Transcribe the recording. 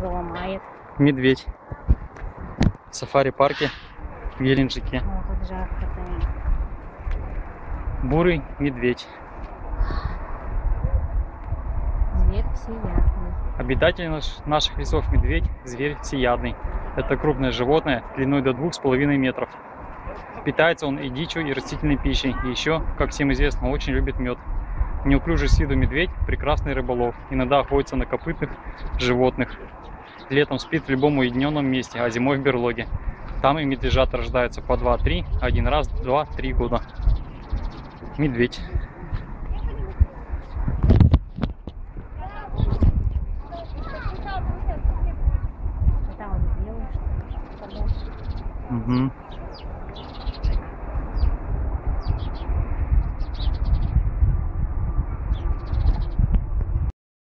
заломает. Медведь. В сафари-парке в Еленджике. О, тут жарко-то. Бурый медведь. Зверь всеядный. Обитатель наш- наших лесов медведь – зверь всеядный. Это крупное животное длиной до 2,5 метров. Питается он и дичью, и растительной пищей. И еще, как всем известно, очень любит мед. Неуклюжий с виду медведь – прекрасный рыболов. Иногда охотится на копытных животных. Летом спит в любом уединенном месте, а зимой в берлоге. Там и медвежат рождаются по 2-3, один раз в 2-3 года. Медведь. А